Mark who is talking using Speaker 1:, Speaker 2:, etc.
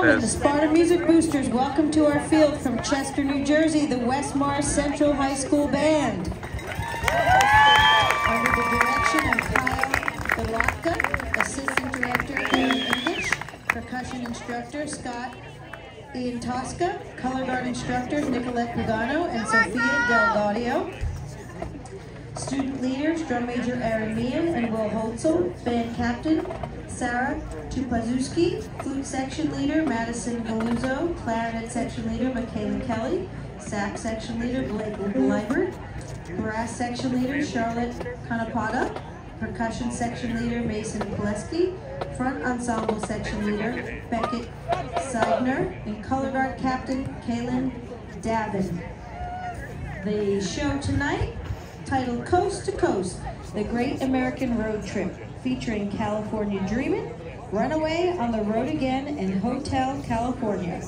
Speaker 1: gentlemen, the Sparta Music Boosters welcome to our field from Chester, New Jersey, the West Morris Central High School Band. Under the direction of Kyle Belatka, Assistant Director Aaron English, Percussion Instructor Scott Ian Tosca, Color Guard Instructors Nicolette Pagano and Sophia Del Gaudio. Student leaders, drum major Aaron Meehan and Will Holtzel, band captain Sarah Tupazuski, flute section leader Madison Galuzzo, clarinet section leader Michaela Kelly, sax section leader Blake Liebert, brass section leader Charlotte Kanapata, percussion section leader Mason Pileski, front ensemble section leader Beckett Seidner, and color guard captain Kaylin Davin. The show tonight titled Coast to Coast, The Great American Road Trip, featuring California Dreamin', Runaway on the Road Again, and Hotel California.